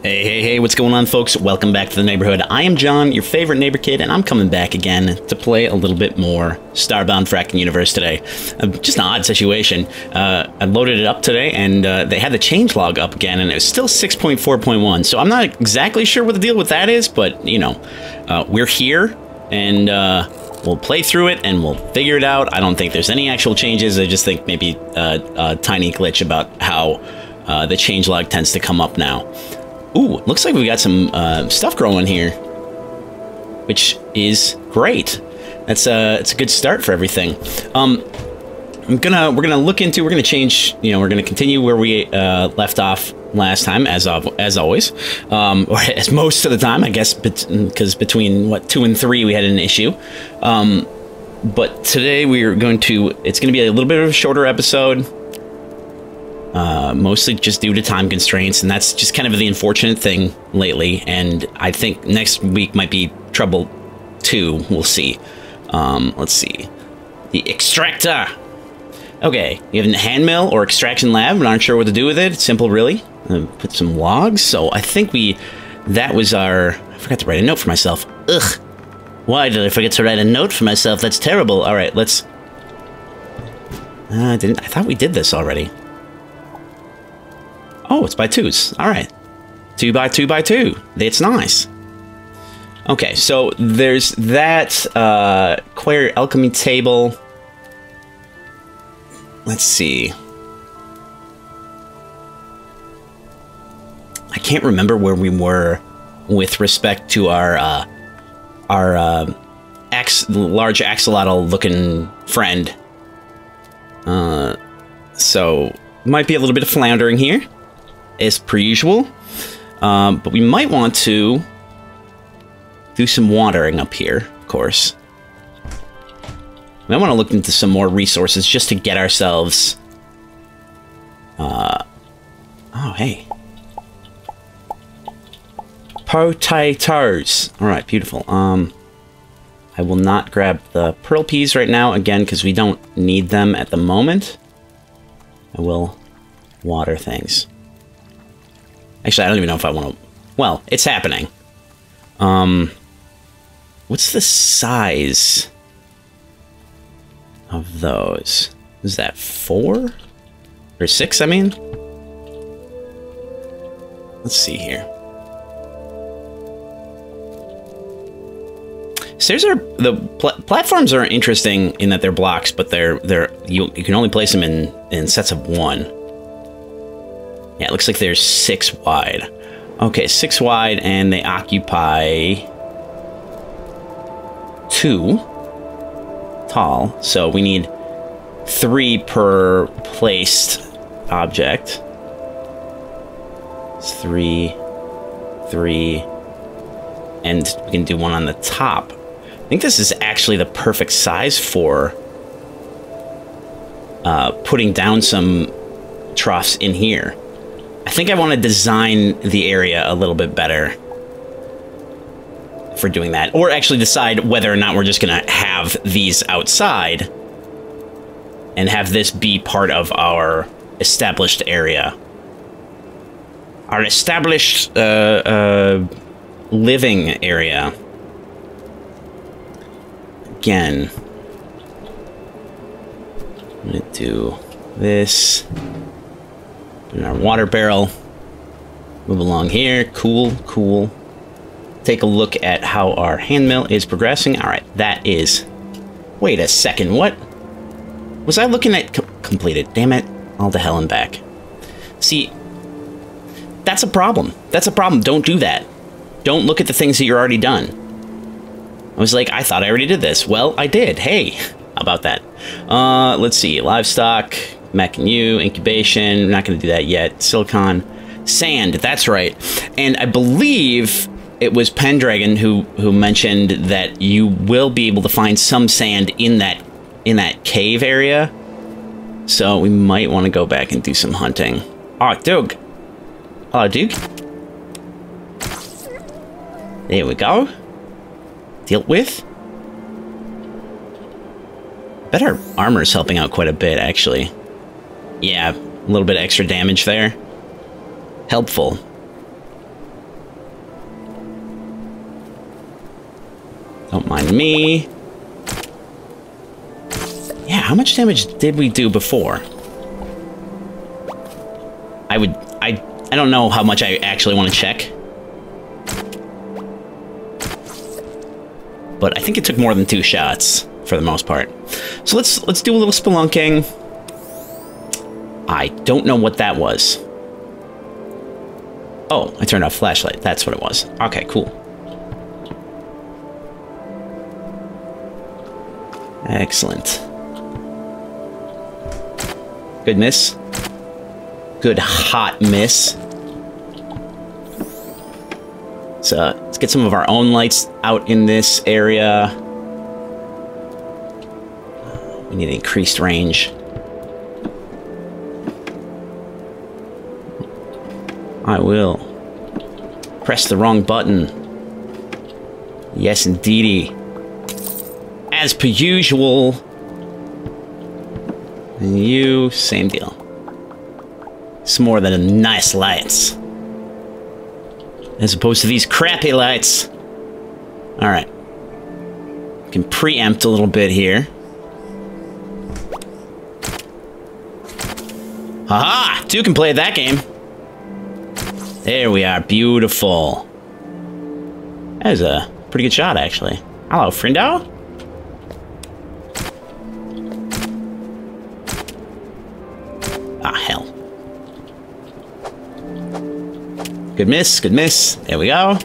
Hey, hey, hey, what's going on, folks? Welcome back to the neighborhood. I am John, your favorite neighbor kid, and I'm coming back again to play a little bit more Starbound Frackin' Universe today. Uh, just an odd situation. Uh, I loaded it up today, and uh, they had the changelog up again, and it was still 6.4.1, so I'm not exactly sure what the deal with that is, but, you know, uh, we're here, and uh, we'll play through it, and we'll figure it out. I don't think there's any actual changes. I just think maybe uh, a tiny glitch about how the changelog tends to come up now. Ooh, looks like we got some uh, stuff growing here, which is great. That's a it's a good start for everything. Um, I'm gonna we're gonna look into we're gonna change you know we're gonna continue where we uh, left off last time as of as always um, or as most of the time I guess because bet between what two and three we had an issue um, but today we are going to it's going to be a little bit of a shorter episode uh, mostly just due to time constraints, and that's just kind of the unfortunate thing lately. And I think next week might be trouble too. We'll see. Um, let's see. The extractor. Okay, you have a hand mill or extraction lab, but aren't sure what to do with it. It's simple, really. Uh, put some logs. So I think we, that was our. I forgot to write a note for myself. Ugh. Why did I forget to write a note for myself? That's terrible. All right, let's. Uh, I didn't. I thought we did this already. Oh, it's by twos. All right. Two by two by two. It's nice. Okay, so there's that uh, Query Alchemy table. Let's see. I can't remember where we were with respect to our uh, our uh, ax large axolotl looking friend. Uh, so might be a little bit of floundering here as per usual. Um, but we might want to do some watering up here, of course. I want to look into some more resources just to get ourselves... Uh, oh, hey. Potatoes. All right, beautiful. Um, I will not grab the pearl peas right now, again, because we don't need them at the moment. I will water things. Actually, I don't even know if I want to... Well, it's happening. Um, what's the size of those? Is that four? Or six, I mean? Let's see here. Stairs are the pl platforms are interesting in that they're blocks, but they're they're you you can only place them in in sets of one. Yeah, it looks like there's six wide. Okay, six wide, and they occupy two tall. So we need three per placed object. It's three, three, and we can do one on the top. I think this is actually the perfect size for uh, putting down some troughs in here. I think I want to design the area a little bit better for doing that. Or actually decide whether or not we're just going to have these outside and have this be part of our established area. Our established uh, uh, living area. Again, I'm going to do this our water barrel. Move along here. Cool, cool. Take a look at how our hand mill is progressing. All right, that is... Wait a second, what? Was I looking at com completed? Damn it. All the hell and back. See, that's a problem. That's a problem. Don't do that. Don't look at the things that you're already done. I was like, I thought I already did this. Well, I did. Hey, how about that? Uh, let's see. Livestock, You, incubation, I'm not going to do that yet. Silicon, sand, that's right. And I believe it was Pendragon who who mentioned that you will be able to find some sand in that in that cave area. So we might want to go back and do some hunting. Ah, oh, Doug. Hello, ah, Duke. There we go. Dealt with. Better armor's helping out quite a bit, actually. Yeah, a little bit extra damage there. Helpful. Don't mind me. Yeah, how much damage did we do before? I would... I, I don't know how much I actually want to check. But I think it took more than two shots, for the most part. So let's, let's do a little spelunking. I don't know what that was. Oh, I turned off flashlight. That's what it was. Okay, cool. Excellent. Good miss. Good hot miss. So let's get some of our own lights out in this area. We need increased range. I will. Press the wrong button. Yes, indeedy. As per usual. And you, same deal. It's more than a nice lights. As opposed to these crappy lights. Alright. Can preempt a little bit here. Haha! Two can play that game. There we are. Beautiful. That was a pretty good shot, actually. Hello, friendo? Ah, hell. Good miss, good miss. There we go.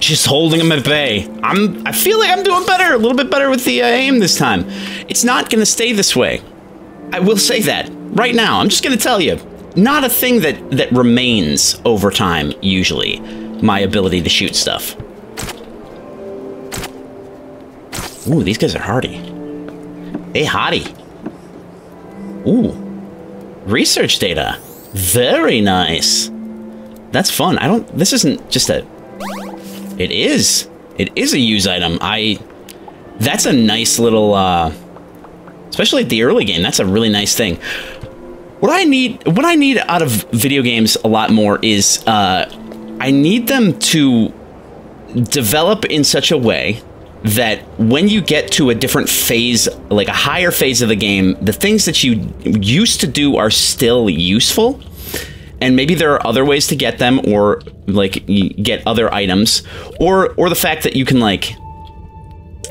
Just holding him at bay. I'm. I feel like I'm doing better, a little bit better with the uh, aim this time. It's not gonna stay this way. I will say that right now. I'm just gonna tell you not a thing that, that remains over time, usually, my ability to shoot stuff. Ooh, these guys are hardy. Hey, hottie. Ooh. Research data. Very nice. That's fun. I don't... This isn't just a... It is. It is a use item. I... That's a nice little, uh... Especially at the early game, that's a really nice thing. What I need, what I need out of video games a lot more is, uh, I need them to develop in such a way that when you get to a different phase, like a higher phase of the game, the things that you used to do are still useful. And maybe there are other ways to get them, or like get other items, or or the fact that you can like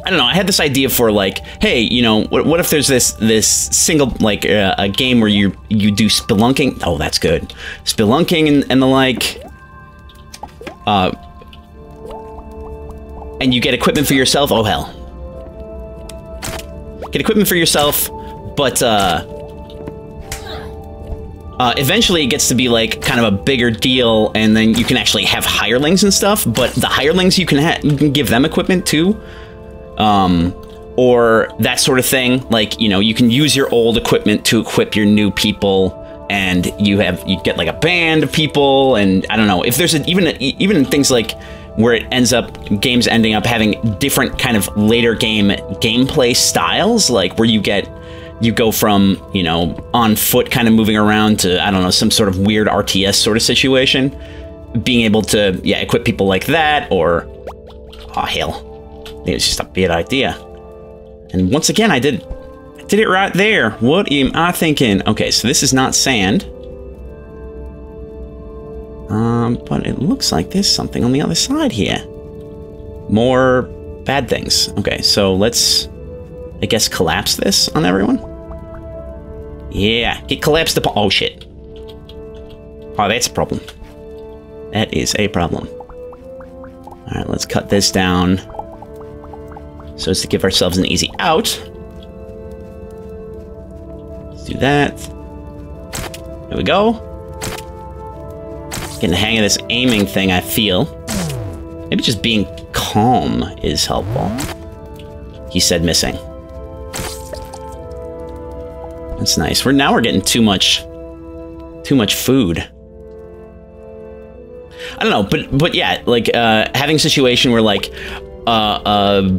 I don't know. I had this idea for like, hey, you know, what, what if there's this this single like uh, a game where you you do spelunking? Oh, that's good. Spelunking and, and the like. Uh, and you get equipment for yourself. Oh hell. Get equipment for yourself, but uh, uh, eventually it gets to be like kind of a bigger deal, and then you can actually have hirelings and stuff. But the hirelings you can you can give them equipment too um, or that sort of thing. Like, you know, you can use your old equipment to equip your new people and you have you get like a band of people and I don't know if there's a, even a, even things like where it ends up games ending up having different kind of later game gameplay styles like where you get you go from you know on foot kind of moving around to I don't know some sort of weird RTS sort of situation being able to yeah equip people like that or oh hell it's just a bad idea. And once again, I did, I did it right there. What am I thinking? Okay, so this is not sand. Um, but it looks like there's something on the other side here. More bad things. Okay, so let's, I guess, collapse this on everyone. Yeah, get collapsed upon. Oh shit. Oh, that's a problem. That is a problem. All right, let's cut this down so as to give ourselves an easy out. Let's do that. There we go. Getting the hang of this aiming thing, I feel. Maybe just being calm is helpful. He said missing. That's nice. We're now we're getting too much too much food. I don't know, but but yeah, like uh having a situation where like uh uh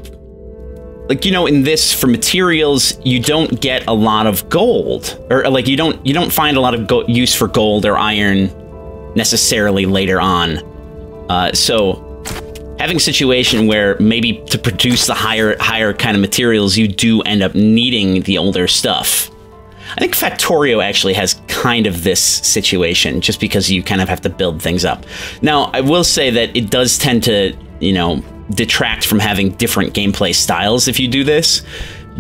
like you know in this for materials you don't get a lot of gold or like you don't you don't find a lot of use for gold or iron necessarily later on uh, so having a situation where maybe to produce the higher higher kind of materials, you do end up needing the older stuff. I think Factorio actually has kind of this situation, just because you kind of have to build things up. Now, I will say that it does tend to, you know, detract from having different gameplay styles if you do this.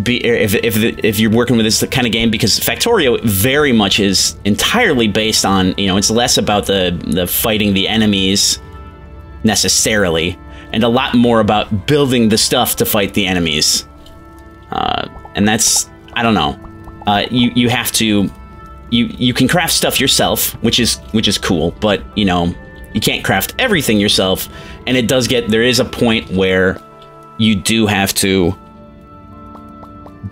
Be, if, if, if you're working with this kind of game, because Factorio very much is entirely based on, you know, it's less about the, the fighting the enemies necessarily, and a lot more about building the stuff to fight the enemies. Uh, and that's, I don't know, uh, you you have to you you can craft stuff yourself, which is which is cool, but you know you can't craft everything yourself, and it does get there is a point where you do have to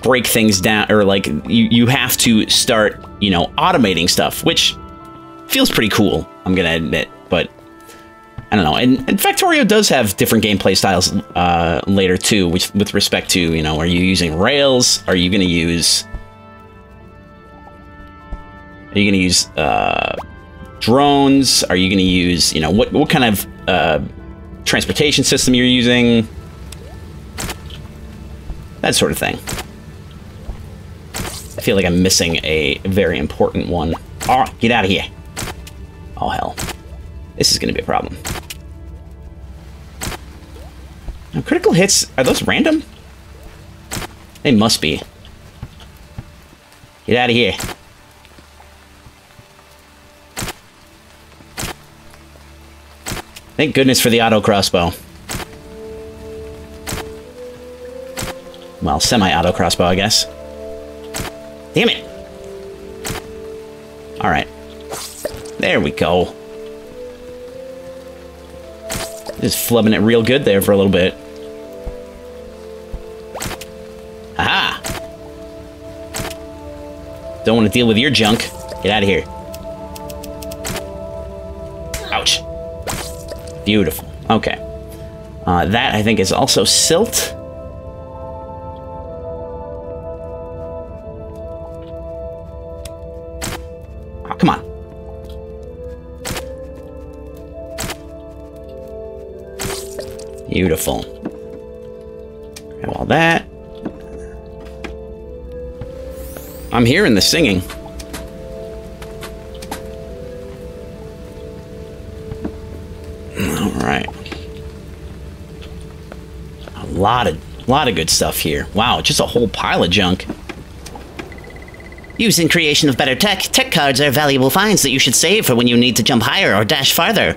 break things down or like you you have to start you know automating stuff, which feels pretty cool. I'm gonna admit, but I don't know. And, and Factorio does have different gameplay styles uh, later too, which with respect to you know, are you using rails? Are you gonna use are you to use uh, drones? Are you going to use, you know, what, what kind of uh, transportation system you're using? That sort of thing. I feel like I'm missing a very important one. Oh, get out of here. Oh, hell. This is going to be a problem. Now, critical hits, are those random? They must be. Get out of here. Thank goodness for the auto crossbow. Well, semi-auto crossbow, I guess. Damn it! Alright. There we go. Just flubbing it real good there for a little bit. Aha! Don't want to deal with your junk. Get out of here. Beautiful. Okay. Uh, that, I think, is also silt. Oh, come on. Beautiful. Grab all that. I'm hearing the singing. Lot of lot of good stuff here. Wow, just a whole pile of junk. Used in creation of better tech, tech cards are valuable finds that you should save for when you need to jump higher or dash farther.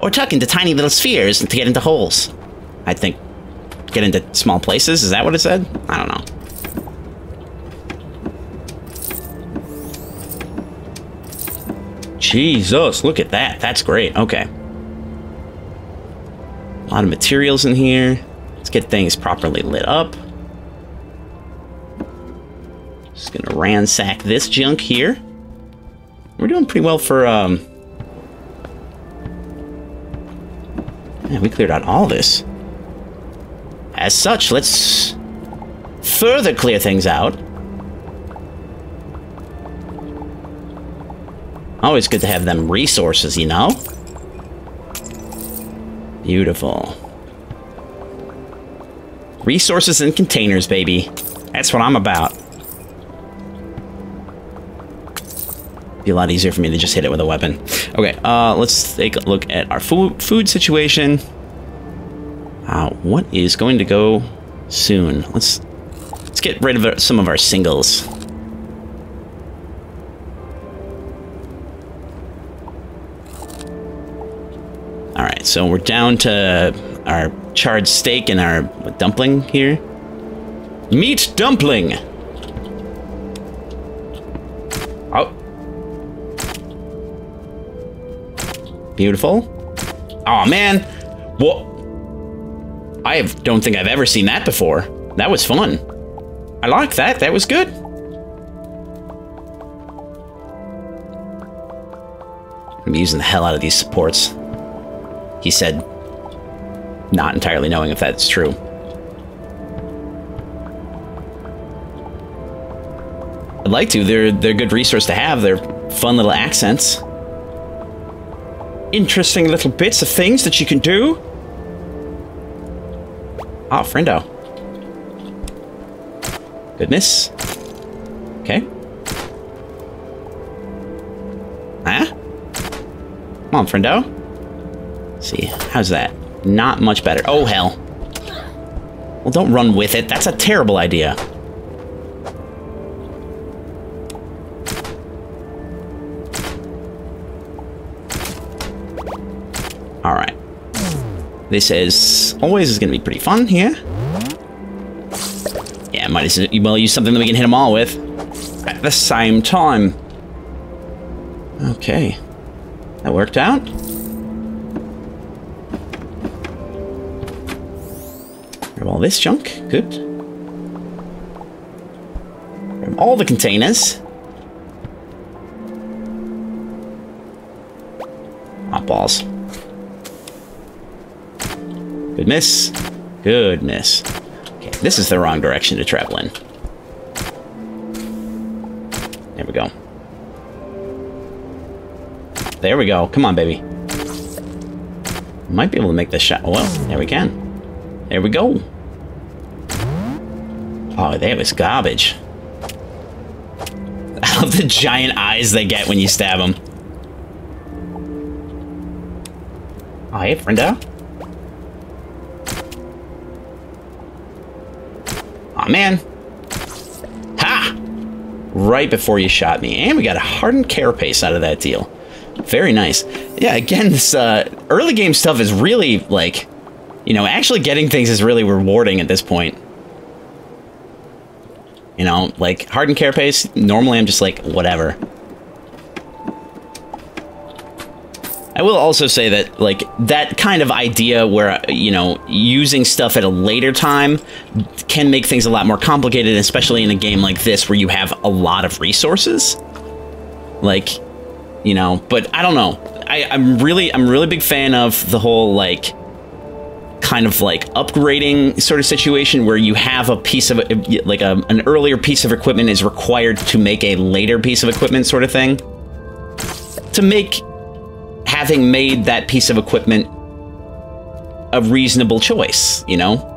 Or tuck into tiny little spheres to get into holes. I think get into small places, is that what it said? I don't know. Jesus, look at that. That's great. Okay. A lot of materials in here get things properly lit up. Just gonna ransack this junk here. We're doing pretty well for, um... Yeah, we cleared out all this. As such, let's further clear things out. Always good to have them resources, you know? Beautiful. Resources and containers, baby. That's what I'm about. Be a lot easier for me to just hit it with a weapon. Okay, uh, let's take a look at our food food situation. Uh, what is going to go soon? Let's let's get rid of some of our singles. All right, so we're down to our charred steak and our dumpling here. Meat dumpling! Oh. Beautiful. Oh man, what? I don't think I've ever seen that before. That was fun. I like that. That was good. I'm using the hell out of these supports. He said not entirely knowing if that's true. I'd like to. They're they're a good resource to have. They're fun little accents. Interesting little bits of things that you can do. Oh, friendo. Goodness. Okay. Huh? Come on, friendo. Let's see, how's that? Not much better. Oh, hell. Well, don't run with it. That's a terrible idea. Alright. This is always is going to be pretty fun here. Yeah, might as well use something that we can hit them all with at the same time. Okay. That worked out. All this junk. Good. All the containers. Hot balls. Good miss. Good miss. Okay, this is the wrong direction to travel in. There we go. There we go. Come on, baby. Might be able to make this shot. Well, there we can. There we go. Oh, that was garbage. I the giant eyes they get when you stab them. Oh, hey, friendo. Oh, man. Ha! Right before you shot me. And we got a hardened carapace out of that deal. Very nice. Yeah, again, this uh, early game stuff is really, like, you know, actually getting things is really rewarding at this point. You know, like, hardened carapace, normally I'm just like, whatever. I will also say that, like, that kind of idea where, you know, using stuff at a later time can make things a lot more complicated, especially in a game like this where you have a lot of resources. Like, you know, but I don't know. I, I'm really, I'm really big fan of the whole, like, kind of like upgrading sort of situation where you have a piece of like a, an earlier piece of equipment is required to make a later piece of equipment sort of thing to make having made that piece of equipment a reasonable choice, you know?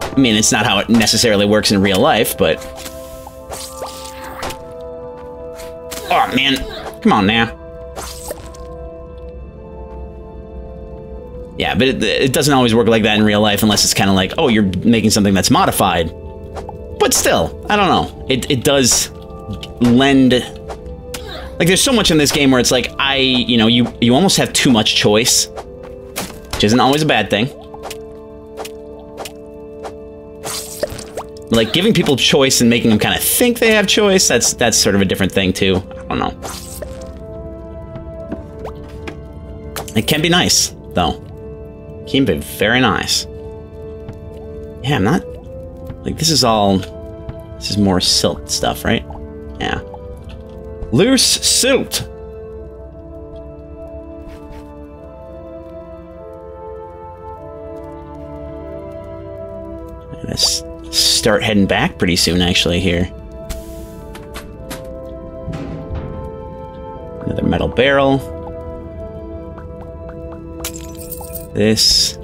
I mean, it's not how it necessarily works in real life, but... Oh, man. Come on now. Yeah, but it, it, doesn't always work like that in real life unless it's kind of like, oh, you're making something that's modified. But still, I don't know. It, it does lend like there's so much in this game where it's like I, you know, you you almost have too much choice, which isn't always a bad thing. Like giving people choice and making them kind of think they have choice, that's that's sort of a different thing too. I don't know. It can be nice, though. Can be very nice. Yeah, I'm not like this is all this is more silt stuff, right? Yeah. Loose silt. Let's start heading back pretty soon, actually, here. Another metal barrel. This.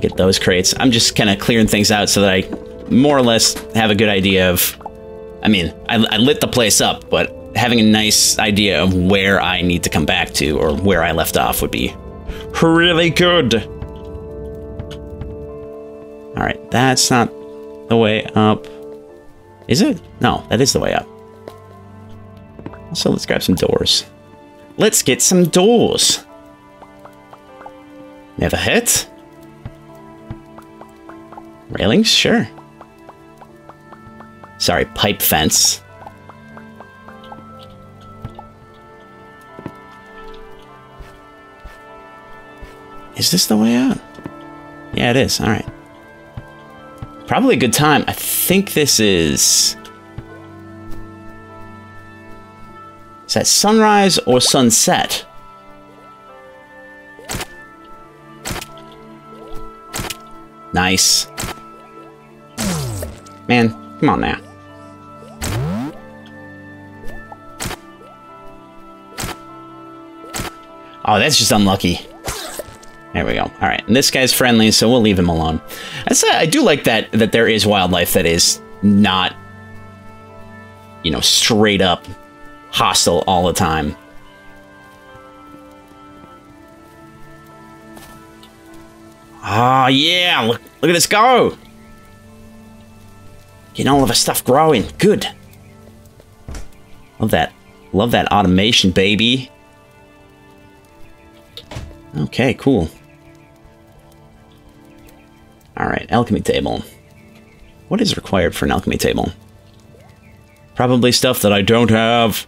Get those crates. I'm just kind of clearing things out so that I more or less have a good idea of. I mean, I, I lit the place up, but having a nice idea of where I need to come back to or where I left off would be really good. Alright, that's not the way up. Is it? No, that is the way up. So let's grab some doors. Let's get some doors. Never hit. Railings? Sure. Sorry, pipe fence. Is this the way out? Yeah, it is. All right. Probably a good time. I think this is... Is that sunrise or sunset? Nice. Man, come on now. Oh, that's just unlucky. There we go. All right, and this guy's friendly, so we'll leave him alone. I, say, I do like that that there is wildlife that is not, you know, straight up hostile all the time. Oh yeah, look look at this go. Getting all of our stuff growing. Good. Love that. Love that automation, baby. Okay, cool. Alright, alchemy table. What is required for an alchemy table? Probably stuff that I don't have.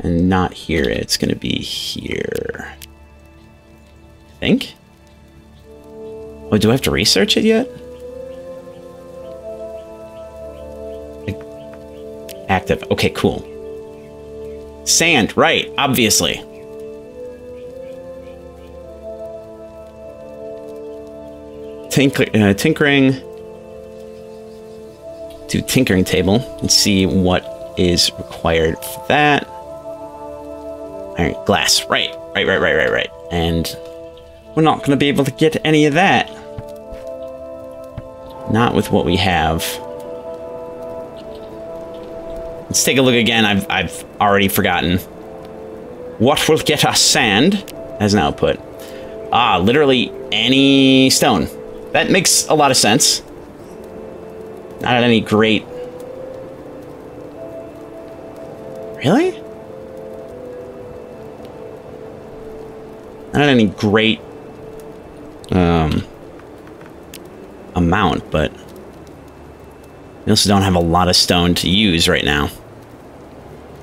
And not here, it's gonna be here. I think? Oh, do I have to research it yet? Active. Okay, cool. Sand, right, obviously. Uh, tinkering. Do tinkering table and see what is required for that. All right, glass. Right, right, right, right, right, right. And we're not going to be able to get any of that. Not with what we have. Let's take a look again. I've, I've already forgotten. What will get us sand as an output? Ah, literally any stone. That makes a lot of sense. Not any great... Really? Not any great um, amount, but we also don't have a lot of stone to use right now.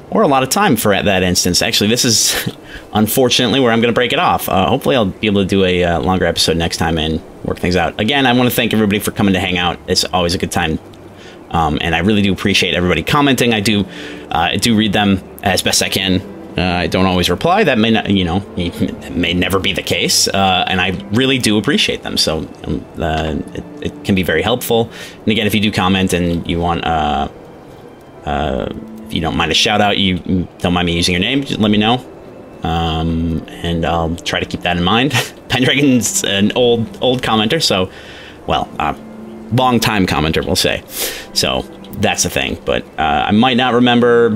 Or a lot of time for at that instance. Actually, this is unfortunately where I'm going to break it off. Uh, hopefully, I'll be able to do a uh, longer episode next time and work things out. Again, I want to thank everybody for coming to hang out. It's always a good time. Um, and I really do appreciate everybody commenting. I do, uh, I do read them as best I can. Uh, I don't always reply. That may not, you know, may never be the case, uh, and I really do appreciate them. So um, uh, it, it, can be very helpful. And again, if you do comment and you want, uh, uh, if you don't mind a shout out, you don't mind me using your name, just let me know, um, and I'll try to keep that in mind. Pendragon's an old old commenter, so well, uh, long time commenter, we'll say. So that's the thing. But I might not remember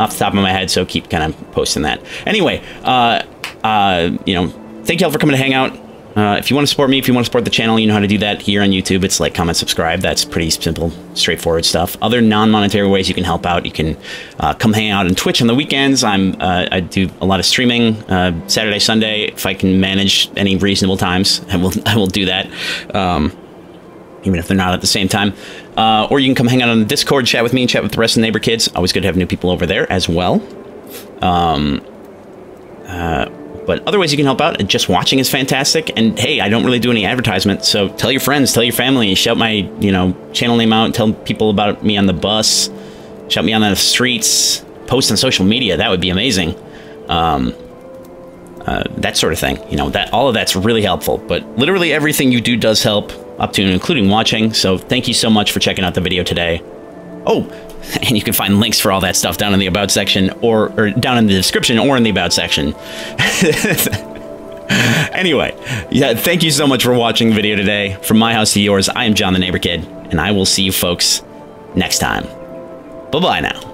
off the top of my head, so keep kind of posting that. Anyway, uh, uh, you know, thank you all for coming to hang out. Uh, if you want to support me, if you want to support the channel, you know how to do that here on YouTube. It's like, comment, subscribe. That's pretty simple, straightforward stuff. Other non-monetary ways you can help out, you can uh, come hang out on Twitch on the weekends. I'm uh, I do a lot of streaming uh, Saturday, Sunday. If I can manage any reasonable times, I will I will do that. Um, even if they're not at the same time. Uh, or you can come hang out on the Discord, chat with me, chat with the rest of the neighbor kids. Always good to have new people over there as well. Um, uh, but other ways you can help out, just watching is fantastic. And hey, I don't really do any advertisement, so tell your friends, tell your family, shout my you know channel name out, tell people about me on the bus, shout me out on the streets, post on social media. That would be amazing. Um, uh, that sort of thing. You know, that all of that's really helpful. But literally everything you do does help, up to and including watching. So thank you so much for checking out the video today. Oh, and you can find links for all that stuff down in the About section, or, or down in the description, or in the About section. anyway, yeah, thank you so much for watching the video today. From my house to yours, I am John the Neighbor Kid, and I will see you folks next time. Bye-bye now.